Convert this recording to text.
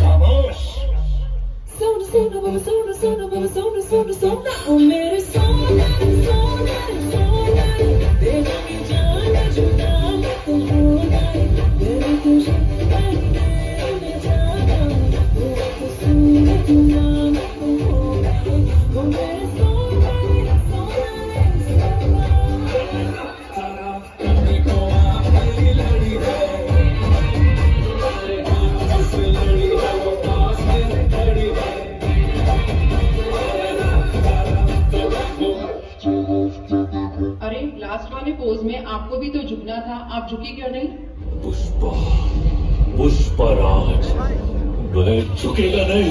Vamos! Sona, sona, baba, sona, sona, baba, sona, sona, sona, sona, अरे last वाले pose में आपको भी तो झुकना था। आप झुकी क्यों नहीं? पुष्पा पुष्पराज राज झुकेगा नहीं